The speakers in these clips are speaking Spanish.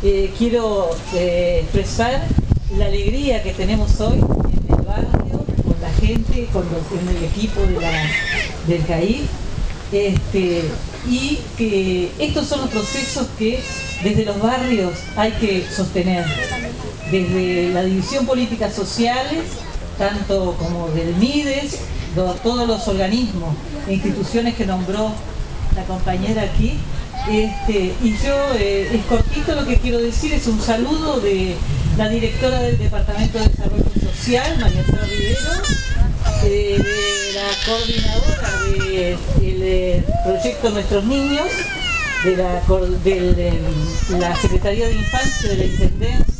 Eh, quiero eh, expresar la alegría que tenemos hoy en el barrio, con la gente, con, el equipo del CAI, este, y que estos son los procesos que desde los barrios hay que sostener, desde la división políticas sociales, tanto como del MIDES, todos los organismos e instituciones que nombró la compañera aquí, este, y yo, eh, es cortito lo que quiero decir, es un saludo de la directora del Departamento de Desarrollo Social, María Sara Rivero, eh, de la coordinadora del eh, proyecto Nuestros Niños, de la, la, Secretaría de Infancia de la Intendencia,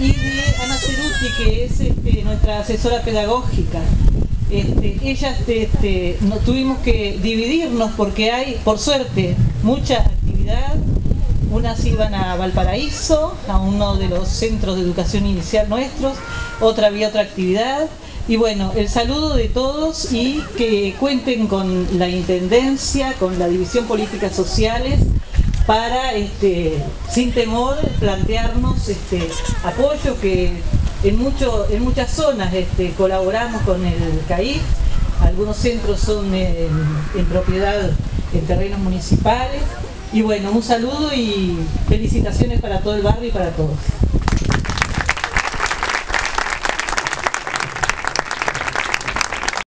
y de Ana Ceruti, que es este, nuestra asesora pedagógica. Este, ellas este, no, tuvimos que dividirnos porque hay, por suerte, mucha actividad. Unas iban a Valparaíso, a uno de los centros de educación inicial nuestros, otra había otra actividad. Y bueno, el saludo de todos y que cuenten con la Intendencia, con la División Políticas Sociales, para, este, sin temor, plantearnos este, apoyo que en, mucho, en muchas zonas este, colaboramos con el CAI, algunos centros son en, propiedad en terrenos municipales. Y bueno, un saludo y felicitaciones para todo el barrio y para todos.